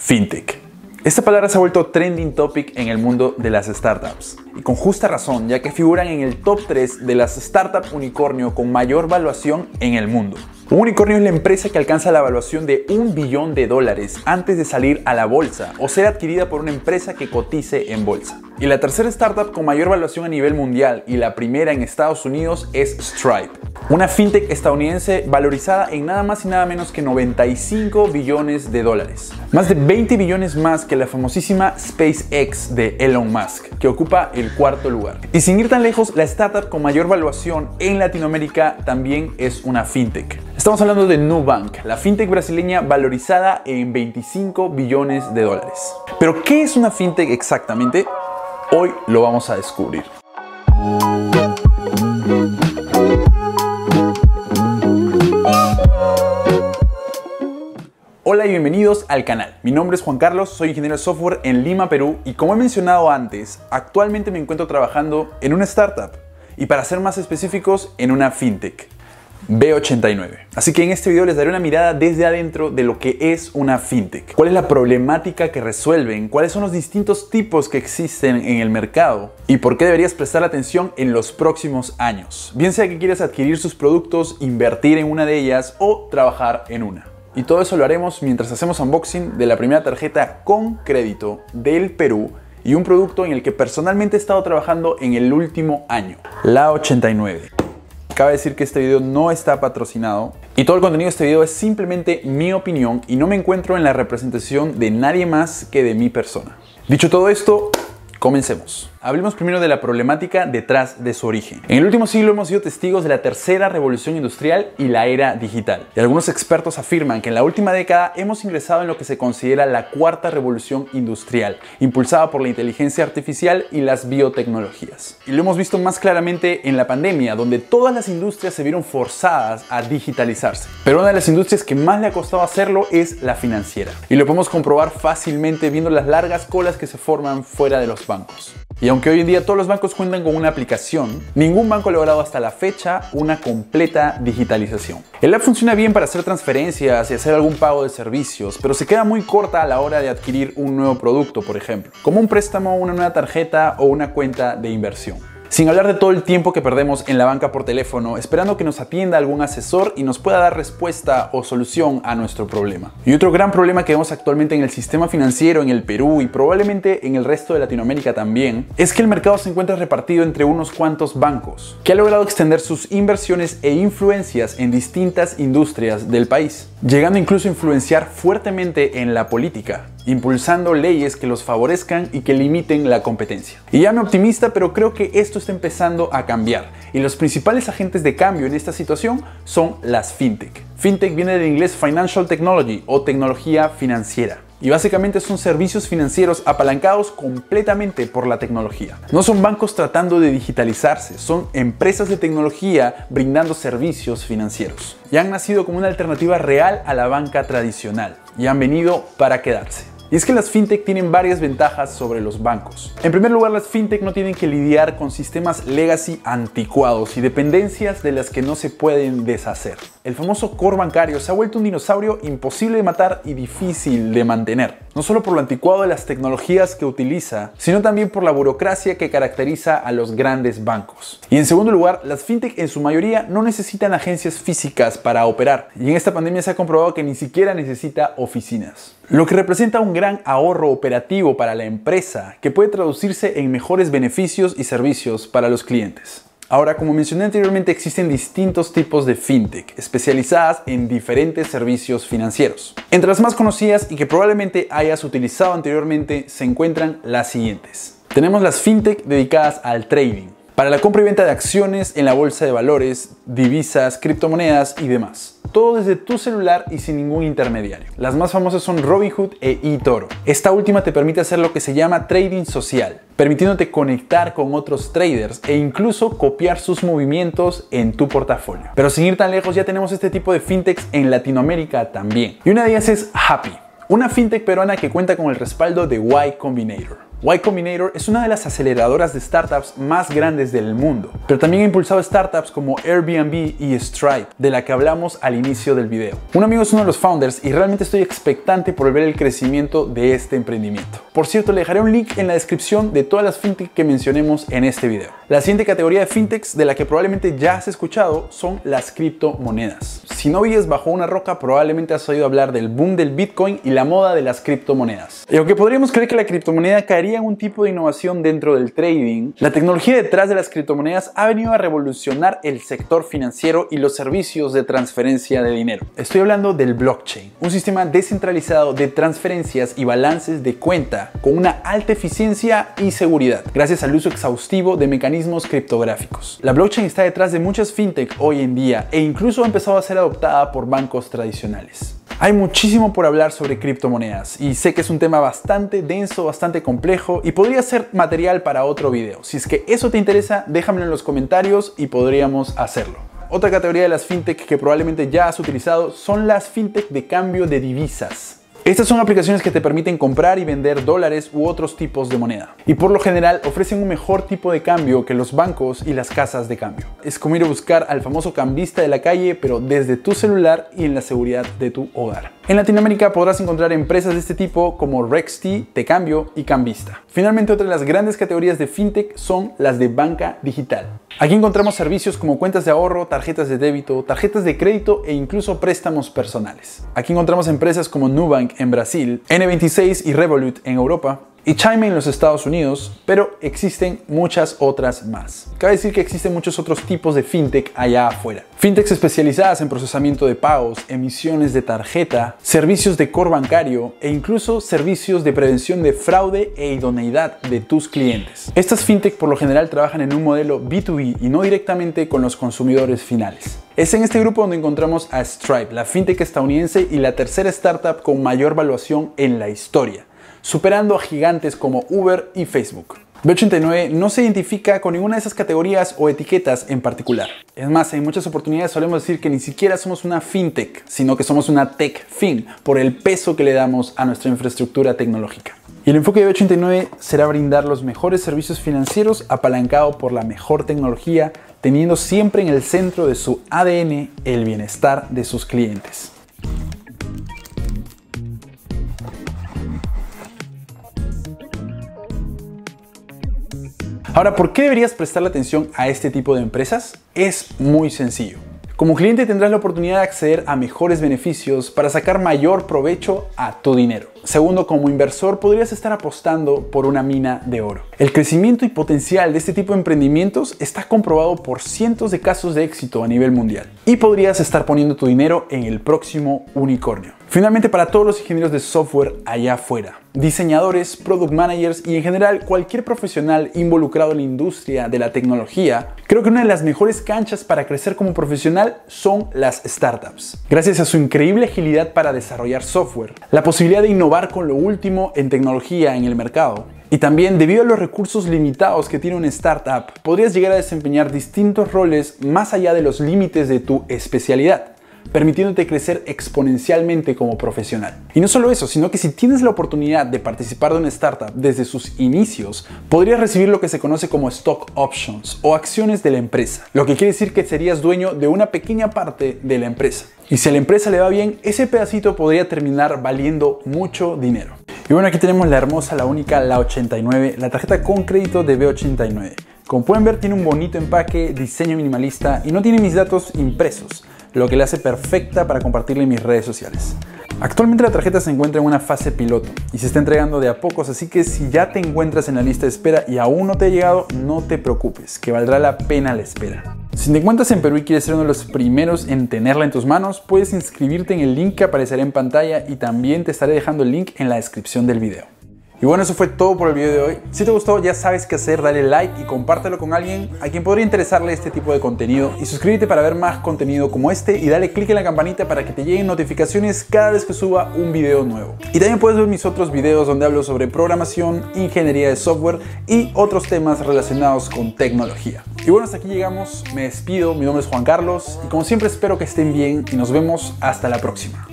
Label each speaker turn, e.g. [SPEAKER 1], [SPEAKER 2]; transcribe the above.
[SPEAKER 1] fintech. Esta palabra se ha vuelto trending topic en el mundo de las startups. Y con justa razón, ya que figuran en el top 3 de las startups unicornio con mayor valuación en el mundo. Un unicornio es la empresa que alcanza la evaluación de un billón de dólares antes de salir a la bolsa o ser adquirida por una empresa que cotice en bolsa. Y la tercera startup con mayor valuación a nivel mundial y la primera en Estados Unidos es Stripe, una fintech estadounidense valorizada en nada más y nada menos que 95 billones de dólares. Más de 20 billones más que la famosísima SpaceX de Elon Musk, que ocupa el cuarto lugar. Y sin ir tan lejos, la startup con mayor valuación en Latinoamérica también es una fintech. Estamos hablando de Nubank, la fintech brasileña valorizada en 25 billones de dólares. Pero, ¿qué es una fintech exactamente? Hoy lo vamos a descubrir. Hola y bienvenidos al canal. Mi nombre es Juan Carlos, soy ingeniero de software en Lima, Perú y como he mencionado antes, actualmente me encuentro trabajando en una startup y para ser más específicos, en una fintech. B89. Así que en este video les daré una mirada desde adentro de lo que es una fintech. ¿Cuál es la problemática que resuelven? ¿Cuáles son los distintos tipos que existen en el mercado? ¿Y por qué deberías prestar atención en los próximos años? Bien sea que quieras adquirir sus productos, invertir en una de ellas o trabajar en una. Y todo eso lo haremos mientras hacemos unboxing de la primera tarjeta con crédito del Perú y un producto en el que personalmente he estado trabajando en el último año, la 89. Cabe decir que este video no está patrocinado y todo el contenido de este video es simplemente mi opinión y no me encuentro en la representación de nadie más que de mi persona. Dicho todo esto, comencemos. Hablemos primero de la problemática detrás de su origen. En el último siglo hemos sido testigos de la tercera revolución industrial y la era digital. Y algunos expertos afirman que en la última década hemos ingresado en lo que se considera la cuarta revolución industrial, impulsada por la inteligencia artificial y las biotecnologías. Y lo hemos visto más claramente en la pandemia, donde todas las industrias se vieron forzadas a digitalizarse. Pero una de las industrias que más le ha costado hacerlo es la financiera. Y lo podemos comprobar fácilmente viendo las largas colas que se forman fuera de los bancos. Y aunque hoy en día todos los bancos cuentan con una aplicación, ningún banco ha logrado hasta la fecha una completa digitalización. El app funciona bien para hacer transferencias y hacer algún pago de servicios, pero se queda muy corta a la hora de adquirir un nuevo producto, por ejemplo, como un préstamo, una nueva tarjeta o una cuenta de inversión. Sin hablar de todo el tiempo que perdemos en la banca por teléfono, esperando que nos atienda algún asesor y nos pueda dar respuesta o solución a nuestro problema. Y otro gran problema que vemos actualmente en el sistema financiero en el Perú y probablemente en el resto de Latinoamérica también, es que el mercado se encuentra repartido entre unos cuantos bancos, que ha logrado extender sus inversiones e influencias en distintas industrias del país, llegando incluso a influenciar fuertemente en la política, impulsando leyes que los favorezcan y que limiten la competencia. Y ya me optimista, pero creo que esto está empezando a cambiar. Y los principales agentes de cambio en esta situación son las fintech. Fintech viene del inglés Financial Technology o tecnología financiera y básicamente son servicios financieros apalancados completamente por la tecnología. No son bancos tratando de digitalizarse, son empresas de tecnología brindando servicios financieros. Y han nacido como una alternativa real a la banca tradicional y han venido para quedarse. Y es que las fintech tienen varias ventajas sobre los bancos. En primer lugar, las fintech no tienen que lidiar con sistemas legacy anticuados y dependencias de las que no se pueden deshacer. El famoso core bancario se ha vuelto un dinosaurio imposible de matar y difícil de mantener, no solo por lo anticuado de las tecnologías que utiliza, sino también por la burocracia que caracteriza a los grandes bancos. Y en segundo lugar, las fintech en su mayoría no necesitan agencias físicas para operar, y en esta pandemia se ha comprobado que ni siquiera necesita oficinas lo que representa un gran ahorro operativo para la empresa que puede traducirse en mejores beneficios y servicios para los clientes. Ahora, como mencioné anteriormente, existen distintos tipos de fintech especializadas en diferentes servicios financieros. Entre las más conocidas y que probablemente hayas utilizado anteriormente se encuentran las siguientes. Tenemos las fintech dedicadas al trading, para la compra y venta de acciones en la bolsa de valores, divisas, criptomonedas y demás todo desde tu celular y sin ningún intermediario. Las más famosas son Robinhood e eToro. Esta última te permite hacer lo que se llama trading social, permitiéndote conectar con otros traders e incluso copiar sus movimientos en tu portafolio. Pero sin ir tan lejos, ya tenemos este tipo de fintechs en Latinoamérica también. Y una de ellas es Happy, una fintech peruana que cuenta con el respaldo de Y Combinator. Y Combinator es una de las aceleradoras de startups más grandes del mundo, pero también ha impulsado startups como Airbnb y Stripe, de la que hablamos al inicio del video. Un amigo es uno de los founders y realmente estoy expectante por ver el crecimiento de este emprendimiento. Por cierto, le dejaré un link en la descripción de todas las fintech que mencionemos en este video. La siguiente categoría de fintechs de la que probablemente ya has escuchado son las criptomonedas. Si no vives bajo una roca, probablemente has oído hablar del boom del Bitcoin y la moda de las criptomonedas. Y aunque podríamos creer que la criptomoneda caería en un tipo de innovación dentro del trading, la tecnología detrás de las criptomonedas ha venido a revolucionar el sector financiero y los servicios de transferencia de dinero. Estoy hablando del blockchain, un sistema descentralizado de transferencias y balances de cuenta con una alta eficiencia y seguridad, gracias al uso exhaustivo de mecanismos criptográficos. La blockchain está detrás de muchas fintech hoy en día e incluso ha empezado a ser adoptada por bancos tradicionales. Hay muchísimo por hablar sobre criptomonedas y sé que es un tema bastante denso, bastante complejo y podría ser material para otro video. Si es que eso te interesa, déjamelo en los comentarios y podríamos hacerlo. Otra categoría de las fintech que probablemente ya has utilizado son las fintech de cambio de divisas. Estas son aplicaciones que te permiten comprar y vender dólares u otros tipos de moneda. Y por lo general ofrecen un mejor tipo de cambio que los bancos y las casas de cambio. Es como ir a buscar al famoso cambista de la calle, pero desde tu celular y en la seguridad de tu hogar. En Latinoamérica podrás encontrar empresas de este tipo como Rexty, Tecambio y Cambista. Finalmente, otra de las grandes categorías de fintech son las de banca digital. Aquí encontramos servicios como cuentas de ahorro, tarjetas de débito, tarjetas de crédito e incluso préstamos personales. Aquí encontramos empresas como Nubank en Brasil, N26 y Revolut en Europa, y Chime en los Estados Unidos, pero existen muchas otras más. Cabe decir que existen muchos otros tipos de fintech allá afuera. Fintechs especializadas en procesamiento de pagos, emisiones de tarjeta, servicios de core bancario e incluso servicios de prevención de fraude e idoneidad de tus clientes. Estas fintech por lo general trabajan en un modelo B2B y no directamente con los consumidores finales. Es en este grupo donde encontramos a Stripe, la fintech estadounidense y la tercera startup con mayor valuación en la historia superando a gigantes como Uber y Facebook. B89 no se identifica con ninguna de esas categorías o etiquetas en particular. Es más, en muchas oportunidades solemos decir que ni siquiera somos una fintech, sino que somos una tech fin por el peso que le damos a nuestra infraestructura tecnológica. Y el enfoque de B89 será brindar los mejores servicios financieros apalancado por la mejor tecnología, teniendo siempre en el centro de su ADN el bienestar de sus clientes. Ahora, ¿por qué deberías prestarle atención a este tipo de empresas? Es muy sencillo. Como cliente tendrás la oportunidad de acceder a mejores beneficios para sacar mayor provecho a tu dinero. Segundo, como inversor podrías estar apostando por una mina de oro. El crecimiento y potencial de este tipo de emprendimientos está comprobado por cientos de casos de éxito a nivel mundial. Y podrías estar poniendo tu dinero en el próximo unicornio. Finalmente, para todos los ingenieros de software allá afuera, diseñadores, product managers y en general cualquier profesional involucrado en la industria de la tecnología, creo que una de las mejores canchas para crecer como profesional son las startups. Gracias a su increíble agilidad para desarrollar software, la posibilidad de innovar con lo último en tecnología en el mercado, y también debido a los recursos limitados que tiene una startup, podrías llegar a desempeñar distintos roles más allá de los límites de tu especialidad permitiéndote crecer exponencialmente como profesional. Y no solo eso, sino que si tienes la oportunidad de participar de una startup desde sus inicios, podrías recibir lo que se conoce como stock options o acciones de la empresa, lo que quiere decir que serías dueño de una pequeña parte de la empresa. Y si a la empresa le va bien, ese pedacito podría terminar valiendo mucho dinero. Y bueno, aquí tenemos la hermosa, la única, la 89, la tarjeta con crédito de B89. Como pueden ver, tiene un bonito empaque, diseño minimalista y no tiene mis datos impresos lo que le hace perfecta para compartirla en mis redes sociales. Actualmente la tarjeta se encuentra en una fase piloto y se está entregando de a pocos, así que si ya te encuentras en la lista de espera y aún no te ha llegado, no te preocupes, que valdrá la pena la espera. Si te encuentras en Perú y quieres ser uno de los primeros en tenerla en tus manos, puedes inscribirte en el link que aparecerá en pantalla y también te estaré dejando el link en la descripción del video. Y bueno, eso fue todo por el video de hoy. Si te gustó, ya sabes qué hacer, dale like y compártelo con alguien a quien podría interesarle este tipo de contenido. Y suscríbete para ver más contenido como este y dale click en la campanita para que te lleguen notificaciones cada vez que suba un video nuevo. Y también puedes ver mis otros videos donde hablo sobre programación, ingeniería de software y otros temas relacionados con tecnología. Y bueno, hasta aquí llegamos. Me despido. Mi nombre es Juan Carlos y como siempre espero que estén bien y nos vemos hasta la próxima.